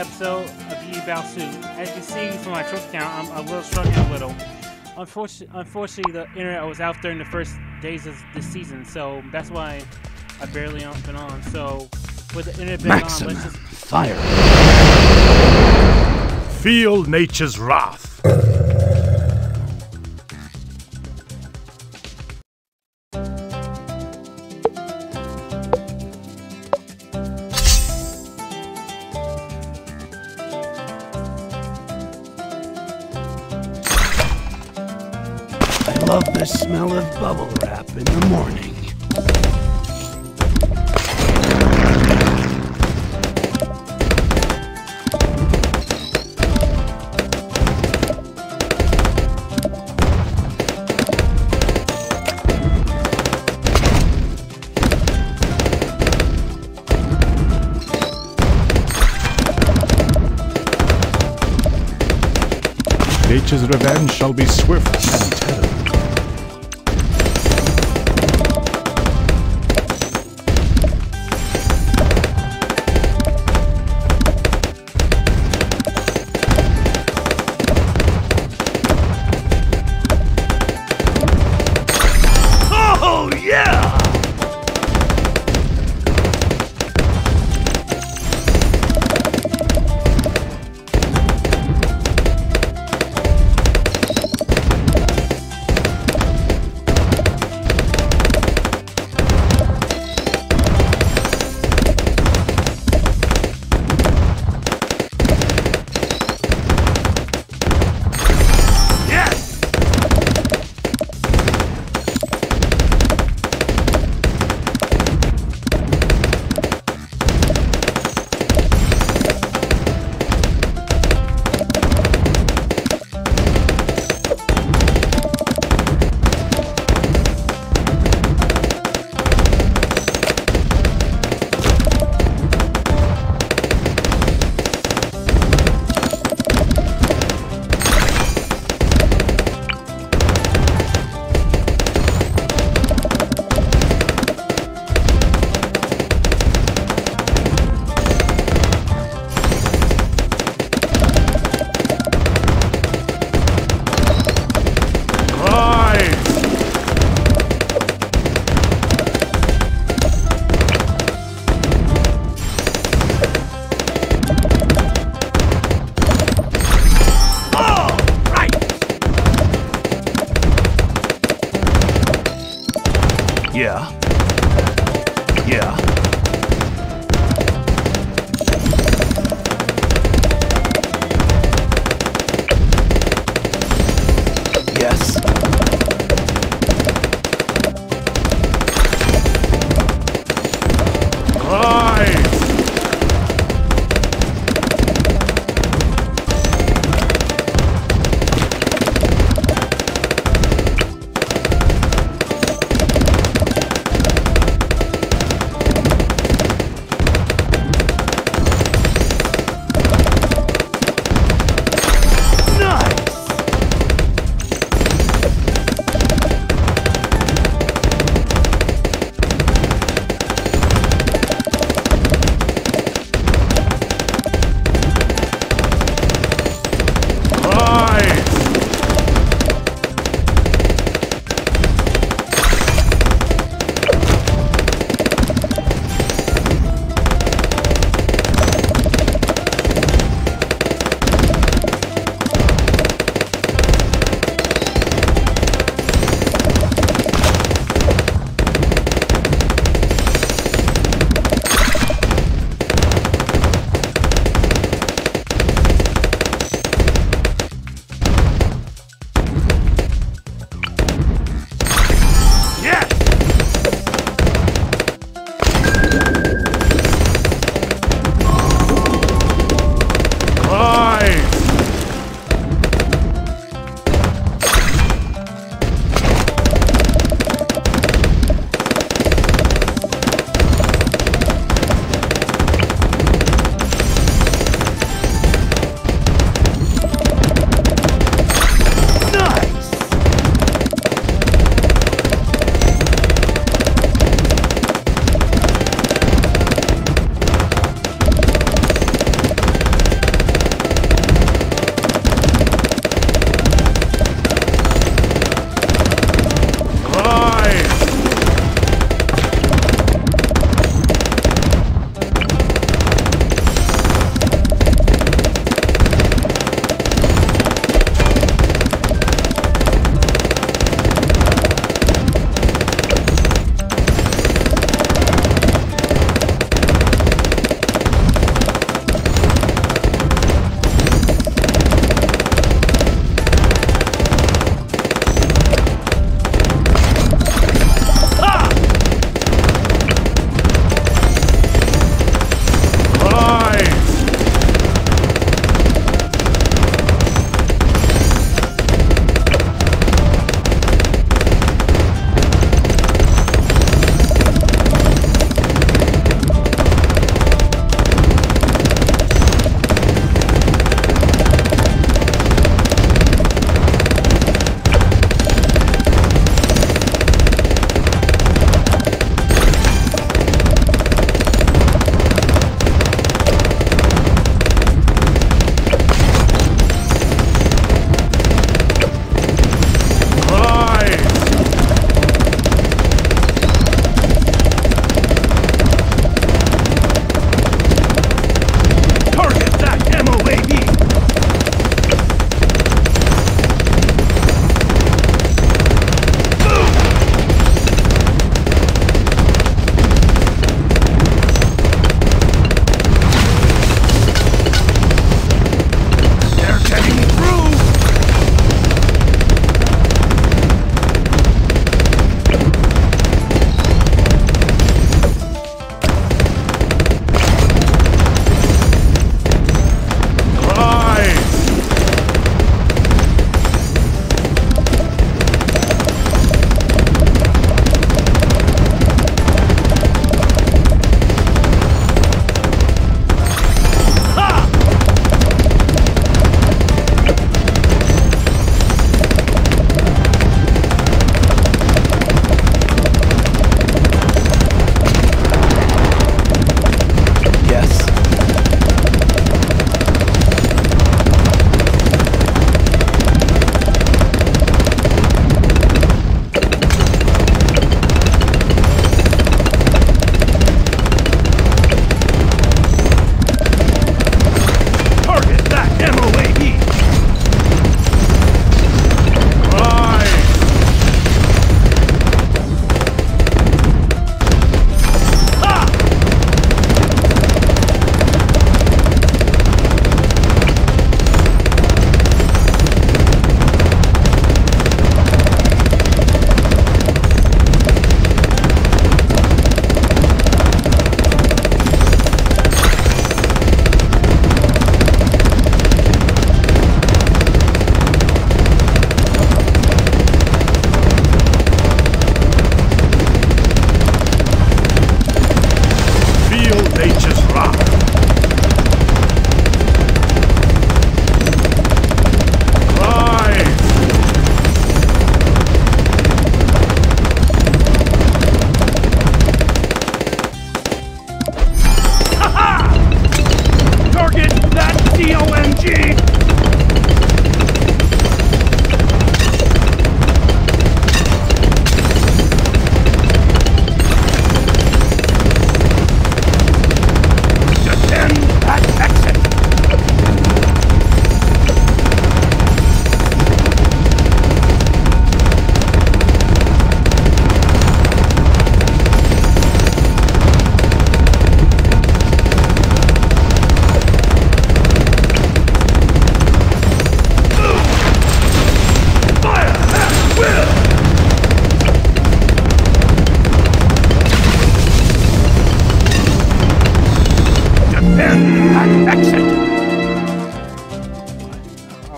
episode of Yi Bao Su. As you can see from my truck count, I'm, I'm a little struggling a little. Unfortunately, unfortunately, the internet was out during the first days of the season, so that's why I barely on- been on. So, with the internet back on, Maximum let's just fire. Feel nature's wrath. The smell of bubble wrap in the morning. Nature's revenge shall be swift